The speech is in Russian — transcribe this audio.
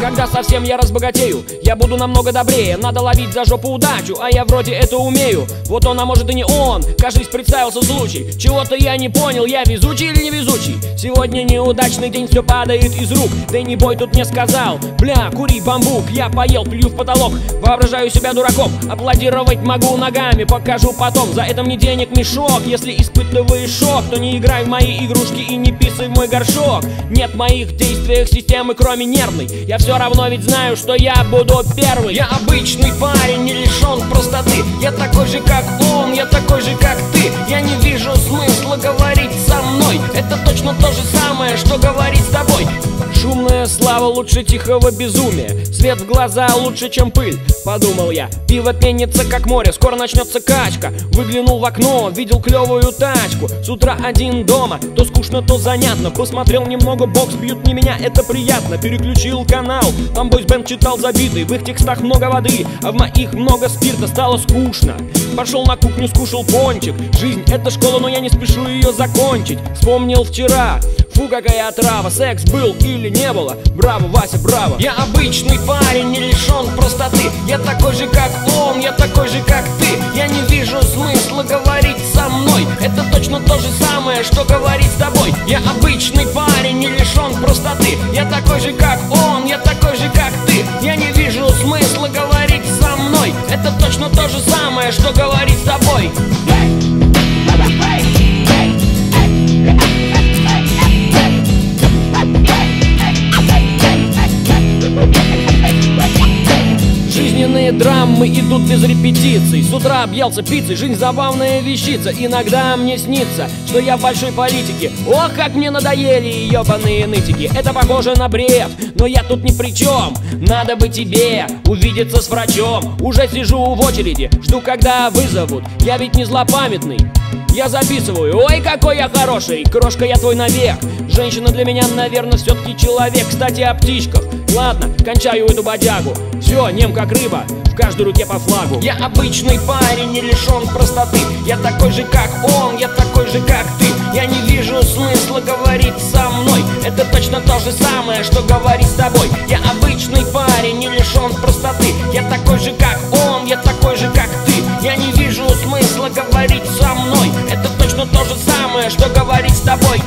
Когда совсем я разбогатею, я буду намного добрее. Надо ловить за жопу удачу, а я вроде это умею. Вот он, а может и не он, кажись, представился случай. Чего-то я не понял, я везучий или не везучий Сегодня неудачный день, все падает из рук. Да не бой тут мне сказал, бля, кури бамбук Я поел, плюю в потолок, воображаю себя дураком Аплодировать могу ногами, покажу потом За это мне денег мешок, если испытываешь шок То не играй в мои игрушки и не писай в мой горшок. Нет в моих действиях системы, кроме нервной. Я все равно ведь знаю, что я буду первый. Я обычный парень, не лишен простоты. Я такой же, как он, я такой же, как ты. Я не вижу смысла говорить со мной. Это точно то же самое, что говорить с Шумная слава лучше тихого безумия. Свет в глаза лучше, чем пыль, подумал я. Пиво пенится, как море, скоро начнется качка. Выглянул в окно, видел клевую тачку. С утра один дома, то скучно, то занятно. Посмотрел немного бокс, бьют не меня, это приятно. Переключил канал, там бойсбенд читал забитый. В их текстах много воды, а в моих много спирта. Стало скучно. Пошел на кухню, скушал пончик. Жизнь это школа, но я не спешу ее закончить. Вспомнил вчера Фу, какая отрава, секс был или не было? Браво, Вася, браво. Я обычный парень, не лишен простоты. Я такой же, как он, я такой же, как ты. Я не вижу смысла говорить со мной. Это точно то же самое, что говорить с тобой. Я обычный парень, не лишен простоты. Я такой же, как он, Драмы идут без репетиций. С утра объелся пиццей, жизнь забавная вещица. Иногда мне снится, что я в большой политике. Ох, как мне надоели ебаные нытики. Это похоже на бред, но я тут ни при чем Надо бы тебе увидеться с врачом. Уже сижу в очереди, жду когда вызовут. Я ведь не злопамятный. Я записываю, ой, какой я хороший! Крошка, я твой навек! Женщина для меня, наверное, все-таки человек. Кстати, о птичках. Ладно, кончаю эту бодягу. Все, нем как рыба, каждой руке по флагу. Я обычный парень, не лишен простоты. Я такой же, как он, я такой же, как ты. Я не вижу смысла говорить со мной. Это точно то же самое, что говорить с тобой. Я обычный парень, не лишен простоты. Я такой же, как он, я такой же, как ты. Я не вижу смысла говорить со мной. Это точно то же самое, что говорить с тобой